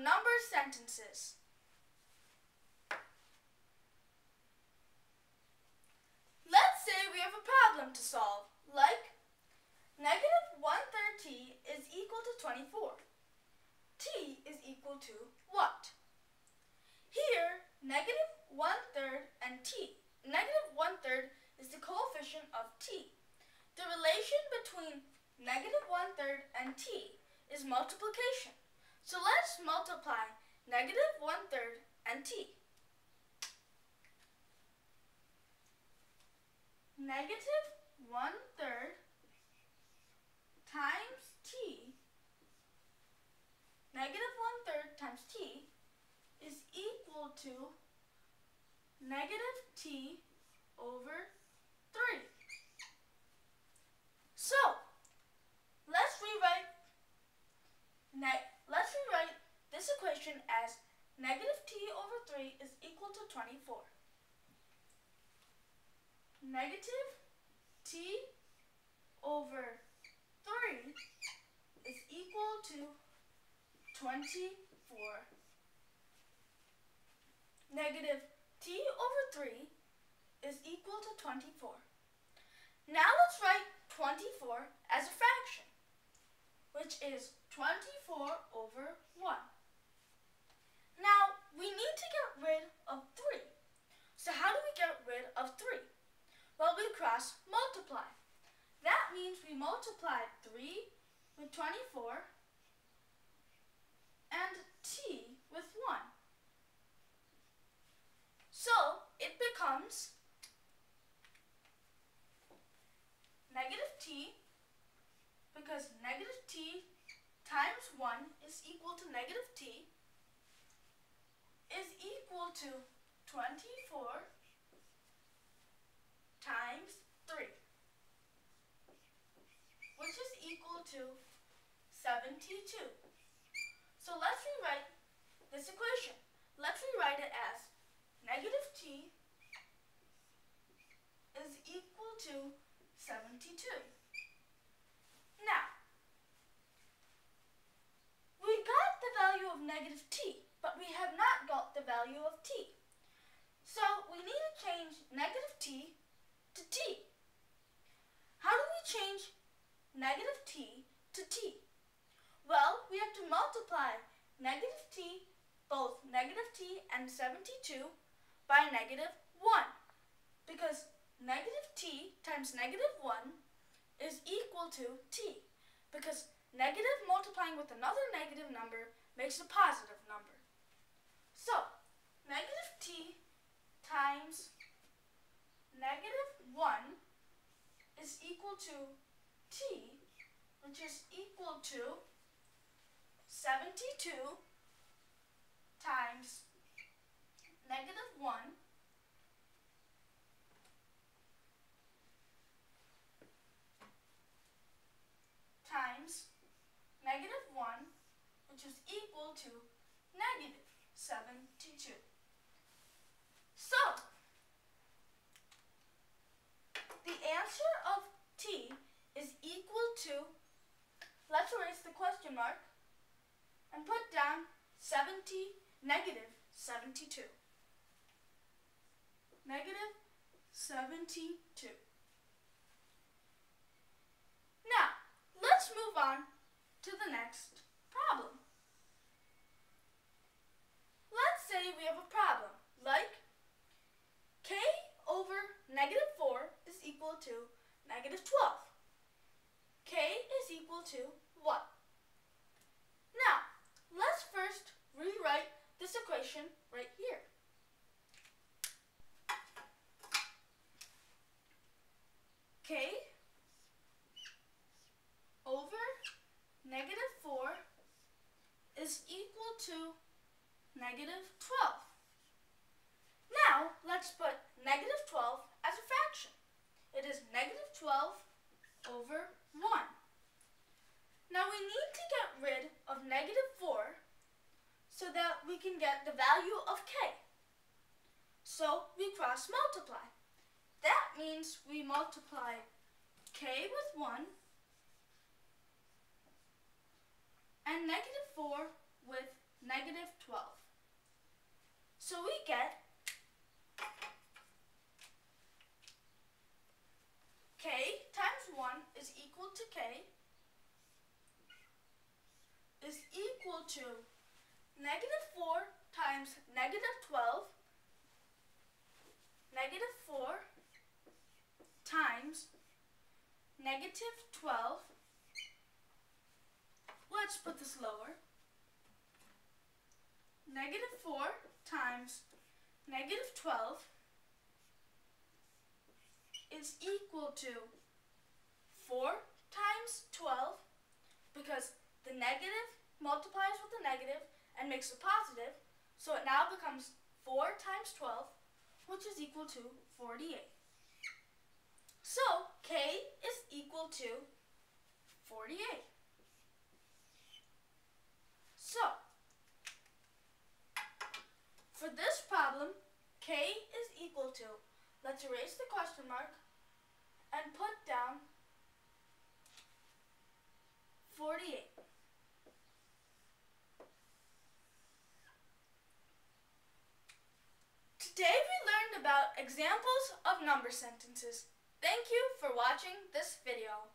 number sentences. Let's say we have a problem to solve, like negative 1 third t is equal to 24. t is equal to what? Here, negative 1 third and t. Negative 1 third is the coefficient of t. The relation between negative 1 third and t is multiplication. So let's multiply negative one-third and t. Negative one-third times t, negative one-third times t is equal to negative t over 3. So, let's rewrite let's rewrite this as negative t over 3 is equal to 24. Negative t over 3 is equal to 24. Negative t over 3 is equal to 24. Now let's write 24 as a fraction, which is 24 over 1. Now, we need to get rid of 3. So how do we get rid of 3? Well, we cross multiply. That means we multiply 3 with 24 and t with 1. So, it becomes negative t because negative t times 1 is equal to negative t is equal to 24 times 3 which is equal to 72. So let's rewrite this equation. Let's rewrite it as negative t is equal to 72. Now, we got the value of negative t, but we have not got the value of t. So we need to change negative t to t. How do we change negative t to t? Well, we have to multiply negative t, both negative t and 72, by negative 1. Because negative t times negative 1 is equal to t because negative multiplying with another negative number makes a positive number. Negative t times negative 1 is equal to t, which is equal to 72 times negative 1 times negative 1, which is equal to negative 72. So, the answer of is equal to, let's erase the question mark, and put down 70, negative 72. Negative 72. Now, let's move on to the next problem. Let's say we have a problem like k over negative 4 is equal to negative 12. k is equal to what? Now, let's first rewrite this equation right here. k over negative 4 is equal to negative 12. Now, let's put negative 12 as a fraction. It is negative 12 over 1. Now we need to get rid of negative 4 so that we can get the value of k. So we cross multiply. That means we multiply k with 1 and negative 4 with negative 12. So we get k times 1 is equal to k is equal to negative 4 times negative 12 negative 4 times negative 12 let's put this lower. Negative 4 times negative 12 is equal to 4 times 12 because the negative multiplies with the negative and makes a positive. So it now becomes 4 times 12, which is equal to 48. So k is equal to 48. So, for this problem, k is equal to, let's erase the question mark, and put down 48. Today we learned about examples of number sentences. Thank you for watching this video.